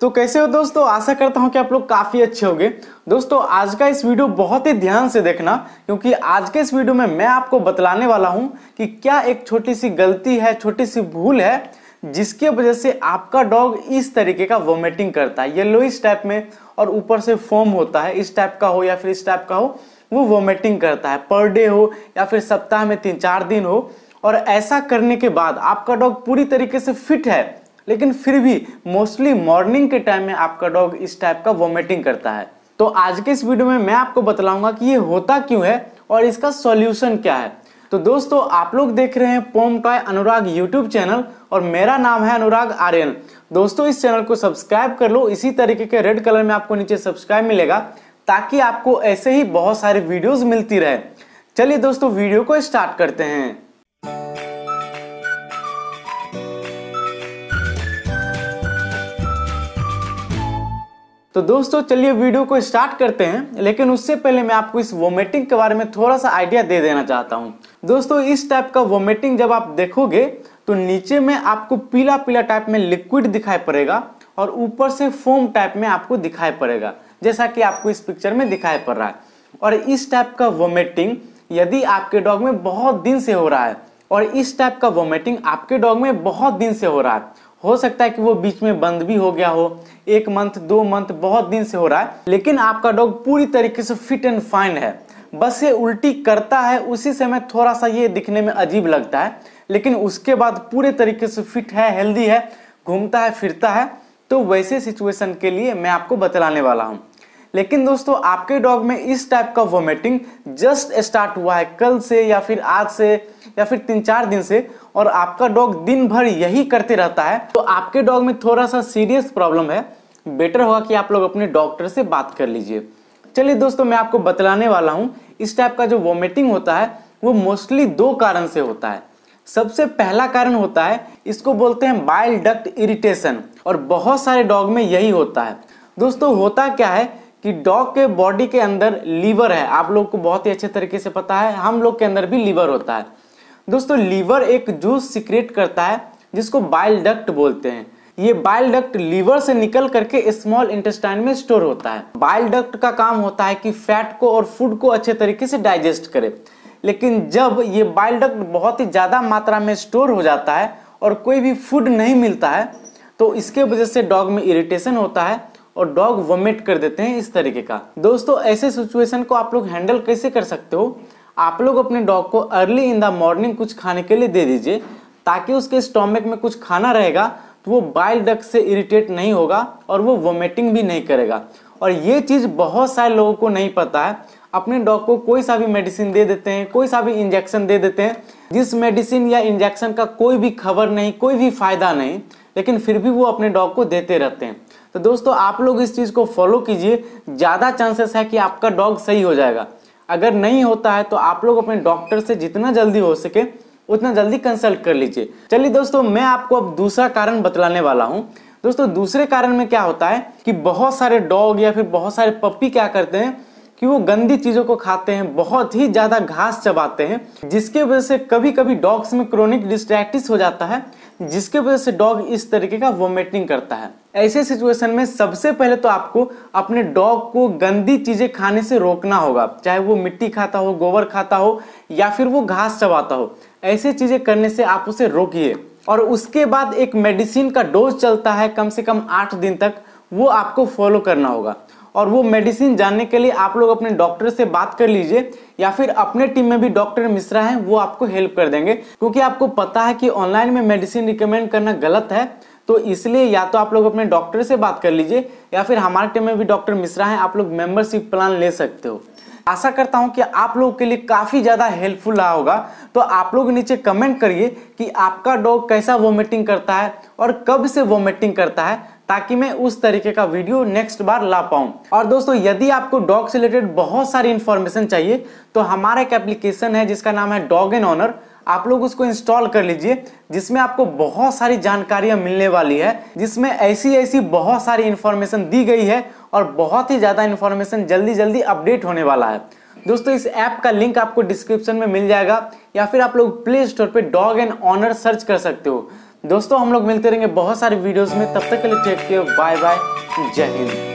तो कैसे हो दोस्तों? आशा करता हूँ कि आप लोग काफ़ी अच्छे होंगे। दोस्तों, आज का इस वीडियो बहुत ही ध्यान से देखना, क्योंकि आज के इस वीडियो में मैं आपको बतलाने वाला हूँ कि क्या एक छोटी सी गलती है छोटी सी भूल है, जिसके वजह से आपका डॉग इस तरीके का वोमिटिंग करता है। येलो इस टाइप में और ऊपर से फोम होता है, इस टाइप का हो या फिर इस टाइप का हो, वो वोमिटिंग करता है। पर डे हो या फिर सप्ताह में तीन चार दिन हो, और ऐसा करने के बाद आपका डॉग पूरी तरीके से फिट है लेकिन फिर भी मोस्टली मॉर्निंग के टाइम में आपका डॉग इस टाइप का वॉमिटिंग करता है। तो आज के इस वीडियो में मैं आपको बतलाऊँगा कि ये होता क्यों है और इसका सॉल्यूशन क्या है। तो दोस्तों, आप लोग देख रहे हैं Pom Toy Anurag YouTube channel और मेरा नाम है अनुराग आर्यन दोस्तों, इस चैनल को सब्सक्राइब कर लो। इसी तरीके के रेड कलर में आपको नीचे सब्सक्राइब मिलेगा ताकि आपको ऐसे ही बहुत सारे वीडियोस मिलती रहे। चलिए दोस्तों वीडियो को स्टार्ट करते हैं। तो दोस्तों, चलिए वीडियो को स्टार्ट करते हैं, लेकिन उससे पहले मैं आपको इस वोमिटिंग के बारे में थोड़ा सा आइडिया दे देना चाहता हूँ। दोस्तों, इस टाइप का वोमिटिंग जब आप देखोगे तो नीचे में आपको पीला पीला टाइप में लिक्विड दिखाई पड़ेगा और ऊपर से फोम टाइप में आपको दिखाई पड़ेगा, जैसा कि आपको इस पिक्चर में दिखाई पड़ रहा है। और इस टाइप का वोमिटिंग यदि आपके डॉग में बहुत दिन से हो रहा है, और इस टाइप का वोमिटिंग आपके डॉग में बहुत दिन से हो रहा है हो सकता है कि वो बीच में बंद भी हो गया हो, एक मंथ, दो मंथ, बहुत दिन से हो रहा है, लेकिन आपका डॉग पूरी तरीके से फिट एंड फाइन है। बस ये उल्टी करता है, उसी समय थोड़ा सा ये दिखने में अजीब लगता है, लेकिन उसके बाद पूरे तरीके से फिट है हेल्दी है, घूमता है, फिरता है तो वैसे सिचुएशन के लिए मैं आपको बतलाने वाला हूँ। लेकिन दोस्तों, आपके डॉग में इस टाइप का वोमिटिंग जस्ट स्टार्ट हुआ है कल से या फिर आज से या फिर तीन चार दिन से और आपका डॉग दिन भर यही करते रहता है। तो आपके डॉग में थोड़ा सा सीरियस प्रॉब्लम है। बेटर होगा कि आप लोग अपने डॉक्टर से बात कर लीजिए। चलिए दोस्तों, मैं आपको बतलाने वाला हूँ, इस टाइप का जो वोमिटिंग होता है, वो मोस्टली दो कारण से होता है। सबसे पहला कारण होता है, इसको बोलते हैं बाइल डक्ट इरिटेशन और बहुत सारे डॉग में यही होता है। दोस्तों, होता क्या है? कि डॉग के बॉडी के अंदर लीवर है। आप लोग को बहुत ही अच्छे तरीके से पता है, हम लोग के अंदर भी लीवर होता है। दोस्तों, लीवर एक जूस सिक्रेट करता है, जिसको बाइल डक्ट बोलते हैं। ये बाइल डक्ट लीवर से निकल करके स्मॉल इंटेस्टाइन में स्टोर होता है। बाइल डक्ट का काम होता है कि फैट को और फ़ूड को अच्छे तरीके से डाइजेस्ट करे। लेकिन जब ये बाइल डक्ट बहुत ही ज़्यादा मात्रा में स्टोर हो जाता है और कोई भी फ़ूड नहीं मिलता है तो इसके वजह से डॉग में इरिटेशन होता है। और डॉग वोमिट कर देते हैं इस तरीके का। दोस्तों, ऐसे सिचुएशन को आप लोग हैंडल कैसे कर सकते हो? आप लोग अपने डॉग को अर्ली इन द मॉर्निंग कुछ खाने के लिए दे दीजिए, ताकि उसके स्टोमक में कुछ खाना रहेगा तो वो बाइल डक से इरिटेट नहीं होगा और वो वोमिटिंग भी नहीं करेगा। और ये चीज़ बहुत सारे लोगों को नहीं पता है। अपने डॉग को कोई सा भी मेडिसिन दे देते हैं, कोई सा भी इंजेक्शन दे देते हैं, जिस मेडिसिन या इंजेक्शन का कोई भी खबर नहीं, कोई भी फ़ायदा नहीं, लेकिन फिर भी वो अपने डॉग को देते रहते हैं। तो दोस्तों, आप लोग इस चीज़ को फॉलो कीजिए, ज़्यादा चांसेस है कि आपका डॉग सही हो जाएगा। अगर नहीं होता है तो आप लोग अपने डॉक्टर से जितना जल्दी हो सके, उतना जल्दी कंसल्ट कर लीजिए। चलिए दोस्तों, मैं आपको अब दूसरा कारण बतलाने वाला हूँ। दोस्तों, दूसरे कारण में क्या होता है कि बहुत सारे डॉग या फिर बहुत सारे पप्पी क्या करते हैं कि वो गंदी चीज़ों को खाते हैं, बहुत ही ज़्यादा घास चबाते हैं, जिसके वजह से कभी कभी डॉग्स में क्रोनिक डिस्ट्रैक्टिस हो जाता है, जिसके वजह से डॉग इस तरीके का वोमिटिंग करता है। ऐसे सिचुएशन में सबसे पहले तो आपको अपने डॉग को गंदी चीज़ें खाने से रोकना होगा, चाहे वो मिट्टी खाता हो, गोबर खाता हो, या फिर वो घास चबाता हो। ऐसे चीज़ें करने से आप उसे रोकिए। और उसके बाद एक मेडिसिन का डोज चलता है, कम से कम आठ दिन तक, वो आपको फॉलो करना होगा। और वो मेडिसिन जानने के लिए आप लोग अपने डॉक्टर से बात कर लीजिए, या फिर अपने टीम में भी डॉक्टर मिश्रा हैं, वो आपको हेल्प कर देंगे। क्योंकि आपको पता है कि ऑनलाइन में मेडिसिन रिकमेंड करना गलत है तो इसलिए या तो आप लोग अपने डॉक्टर से बात कर लीजिए, या फिर हमारे टीम में भी डॉक्टर मिश्रा हैं, आप लोग मेंबरशिप प्लान ले सकते हो। आशा करता हूँ कि आप लोगों के लिए काफ़ी ज़्यादा हेल्पफुल रहा होगा। तो आप लोग नीचे कमेंट करिए कि आपका डॉग कैसा वोमिटिंग करता है, और कब से वोमिटिंग करता है ताकि मैं उस तरीके का वीडियो नेक्स्ट बार ला पाऊँ। और दोस्तों, यदि आपको डॉग से रिलेटेड बहुत सारी इंफॉर्मेशन चाहिए तो हमारा एक एप्लीकेशन है जिसका नाम है डॉग एंड ऑनर आप लोग उसको इंस्टॉल कर लीजिए, जिसमें आपको बहुत सारी जानकारियाँ मिलने वाली है, जिसमें ऐसी ऐसी बहुत सारी इंफॉर्मेशन दी गई है और बहुत ही ज़्यादा इंफॉर्मेशन जल्दी जल्दी अपडेट होने वाला है। दोस्तों, इस ऐप का लिंक आपको डिस्क्रिप्शन में मिल जाएगा, या फिर आप लोग प्ले स्टोर पे डॉग एंड ऑनर सर्च कर सकते हो। दोस्तों, हम लोग मिलते रहेंगे बहुत सारे वीडियोस में। तब तक के लिए टेक केयर बाय बाय जय हिंद।